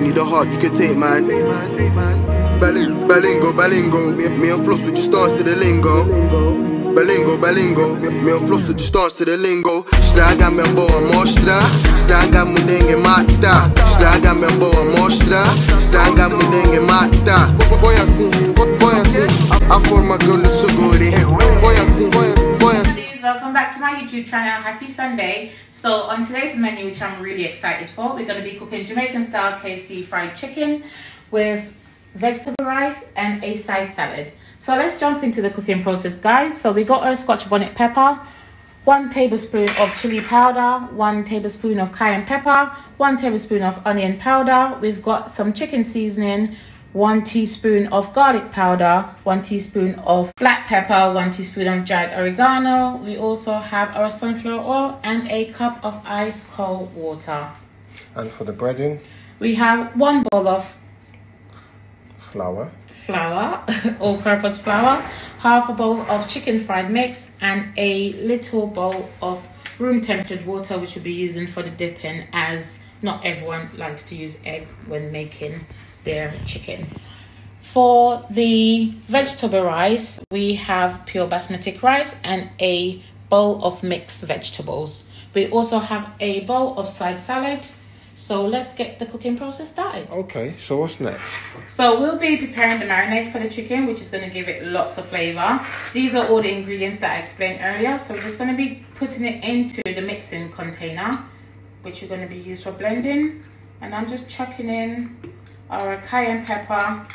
you need a heart you can take, man. Baling, balingo, balingo. Me, me and Floss would just dance to the lingo. Balingo, balingo. Me, me and Floss would just dance to the lingo. Straga me boa mostra. Straga mundenge mata. Straga me boa mostra. Straga mundenge mata. Foi assim, to my youtube channel happy sunday. So on today's menu which i'm really excited for we're going to be cooking jamaican style kfc fried chicken with vegetable rice and a side salad. So let's jump into the cooking process guys. So we got our scotch bonnet pepper one tablespoon of chili powder one tablespoon of cayenne pepper one tablespoon of onion powder. We've got some chicken seasoning one teaspoon of garlic powder, one teaspoon of black pepper, one teaspoon of dried oregano. We also have our sunflower oil and a cup of ice cold water. And for the breading? We have one bowl of flour, flour, all-purpose flour, half a bowl of chicken fried mix, and a little bowl of room temperature water, which we'll be using for the dipping as not everyone likes to use egg when making their chicken. For the vegetable rice, we have pure basmati rice and a bowl of mixed vegetables. We also have a bowl of side salad. So let's get the cooking process started. Okay, so what's next? So we'll be preparing the marinade for the chicken, which is going to give it lots of flavor. These are all the ingredients that I explained earlier. So we're just going to be putting it into the mixing container, which are going to be used for blending. And I'm just chucking in our cayenne pepper,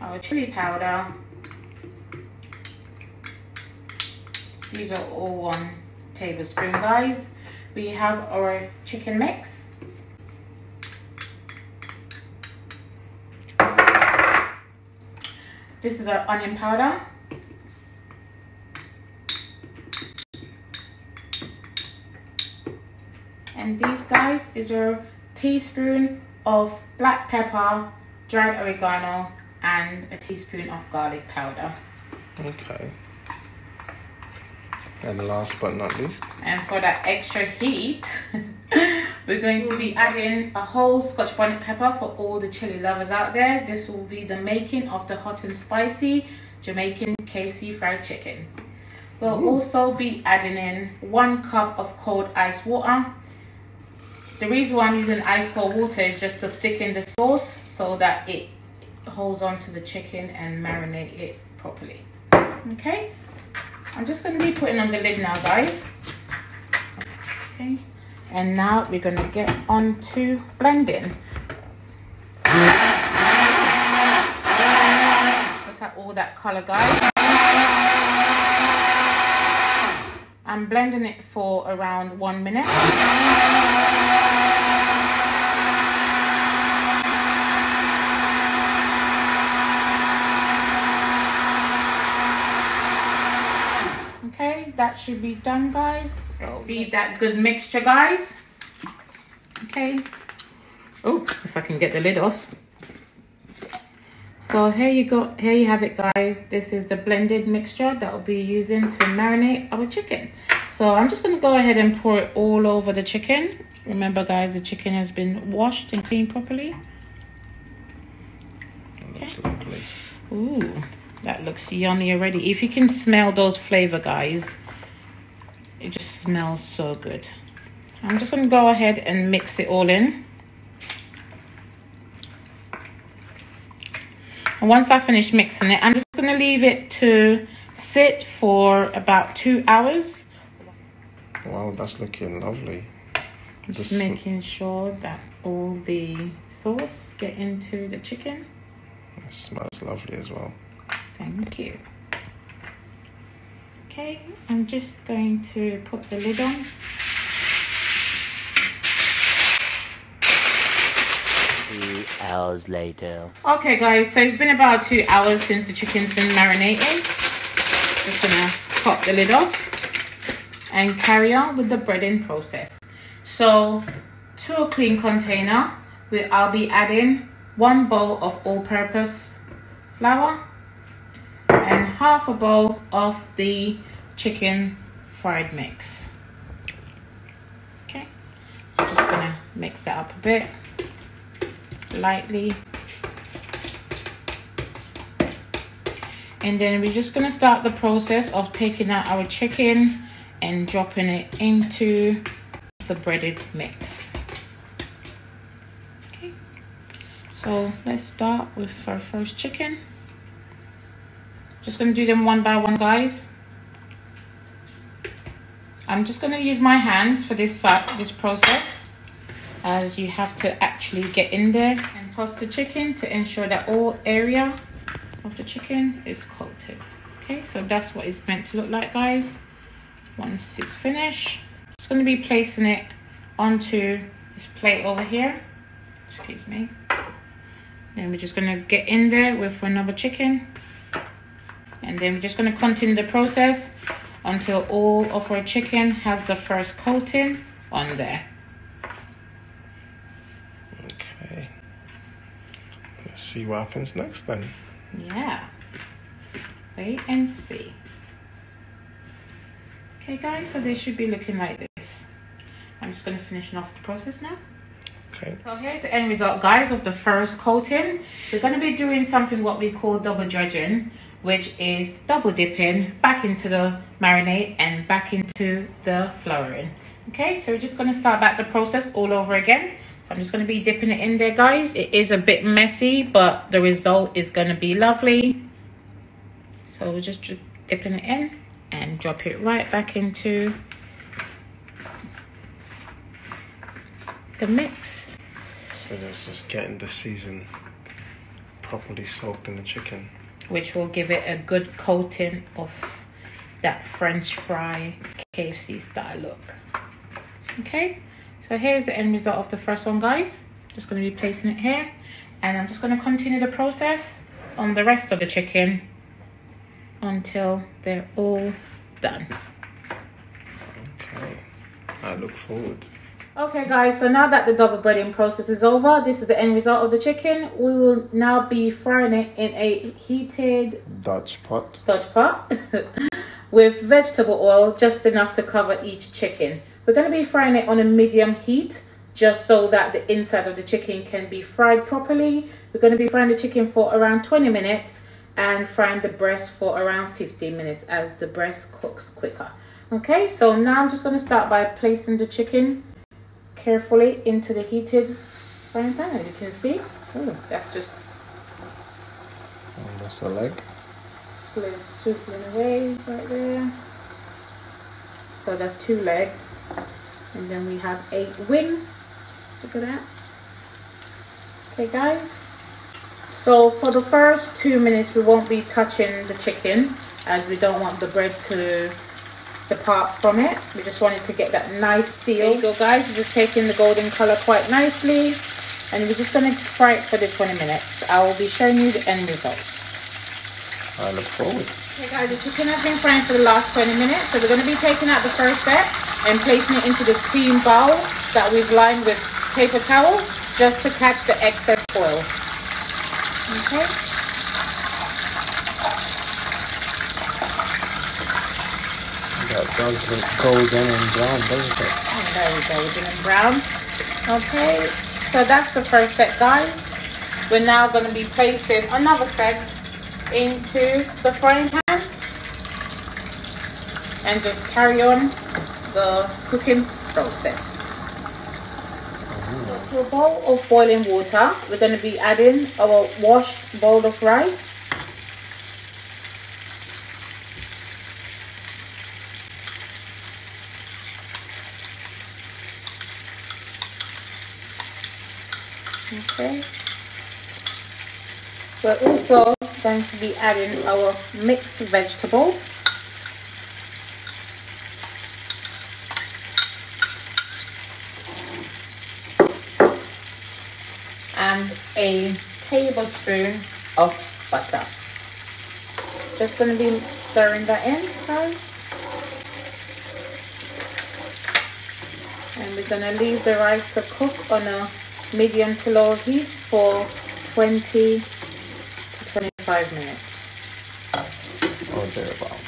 our chili powder. These are all one tablespoon, guys. We have our chicken mix. This is our onion powder. And these guys is our teaspoon of black pepper, dried oregano, and a teaspoon of garlic powder. Okay. And last but not least. And for that extra heat, we're going to be adding a whole scotch bonnet pepper for all the chili lovers out there. This will be the making of the hot and spicy Jamaican KFC fried chicken. We'll Ooh. also be adding in one cup of cold ice water the reason why I'm using ice cold water is just to thicken the sauce so that it holds on to the chicken and marinate it properly. Okay, I'm just going to be putting on the lid now, guys. Okay, and now we're going to get on to blending. Look at all that color, guys. I'm blending it for around one minute. Okay, that should be done, guys. So oh, See that good mixture, guys? Okay. Oh, if I can get the lid off. So here you go, here you have it guys. This is the blended mixture that we'll be using to marinate our chicken. So I'm just gonna go ahead and pour it all over the chicken. Remember guys, the chicken has been washed and cleaned properly. Okay. Ooh, that looks yummy already. If you can smell those flavor guys, it just smells so good. I'm just gonna go ahead and mix it all in. And once I finish mixing it, I'm just going to leave it to sit for about two hours. Wow, that's looking lovely. Just making sure that all the sauce get into the chicken. It smells lovely as well. Thank you. Okay, I'm just going to put the lid on. Two hours later. Okay guys, so it's been about two hours since the chicken's been marinating. Just gonna pop the lid off and carry on with the breading process. So to a clean container, we, I'll be adding one bowl of all-purpose flour and half a bowl of the chicken fried mix. Okay, so just gonna mix it up a bit lightly. And then we're just going to start the process of taking out our chicken and dropping it into the breaded mix. Okay. So let's start with our first chicken. Just going to do them one by one guys. I'm just going to use my hands for this uh, this process as you have to actually get in there and toss the chicken to ensure that all area of the chicken is coated. Okay so that's what it's meant to look like guys. Once it's finished just going to be placing it onto this plate over here. Excuse me. Then we're just going to get in there with another chicken. And then we're just going to continue the process until all of our chicken has the first coating on there Okay. Let's see what happens next then. Yeah. Wait and see. Okay guys, so they should be looking like this. I'm just going to finish off the process now. Okay. So here's the end result guys of the first coating. We're going to be doing something what we call double dredging, which is double dipping back into the marinade and back into the flouring. Okay, so we're just going to start back the process all over again. I'm just going to be dipping it in there guys. It is a bit messy, but the result is going to be lovely. So we're just dipping it in and drop it right back into the mix. So that's just getting the season properly soaked in the chicken. which will give it a good coating of that French fry KFC style look. Okay, so here's the end result of the first one, guys. Just going to be placing it here, and I'm just going to continue the process on the rest of the chicken until they're all done. Okay. I look forward. Okay guys, so now that the double breading process is over, this is the end result of the chicken. We will now be frying it in a heated Dutch pot. Dutch pot with vegetable oil just enough to cover each chicken. We're going to be frying it on a medium heat just so that the inside of the chicken can be fried properly. We're going to be frying the chicken for around 20 minutes and frying the breast for around 15 minutes as the breast cooks quicker. Okay, so now I'm just going to start by placing the chicken carefully into the heated frying pan as you can see. Ooh, that's just And that's a leg. Swizzling away right there. So that's two legs. And then we have eight wing. Look at that. Okay guys. So for the first two minutes we won't be touching the chicken as we don't want the bread to depart from it. We just wanted to get that nice seal. There you go guys, it's just taking the golden colour quite nicely. And we're just going to fry it for the 20 minutes. I will be showing you the end result. I look forward. Okay guys, the chicken has been frying for the last 20 minutes. So we're going to be taking out the first set and placing it into this clean bowl that we've lined with paper towel just to catch the excess oil. Okay. That does look golden and brown, doesn't it? And there we go, golden and brown. Okay, so that's the first set guys. We're now going to be placing another set into the frying pan and just carry on the cooking process. Oh. So to a bowl of boiling water, we're going to be adding our washed bowl of rice. Okay. We're also going to be adding our mixed vegetable. And a tablespoon of butter. Just going to be stirring that in, guys. And we're going to leave the rice to cook on a medium to low heat for 20 to 25 minutes. Or thereabouts.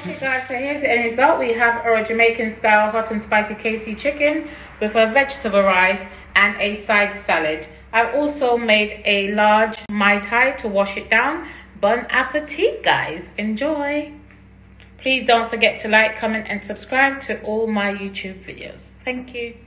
Okay guys, so here's the end result. We have our Jamaican style hot and spicy KC chicken with a vegetable rice and a side salad. I've also made a large Mai Tai to wash it down. Bon appetit guys, enjoy. Please don't forget to like, comment and subscribe to all my YouTube videos. Thank you.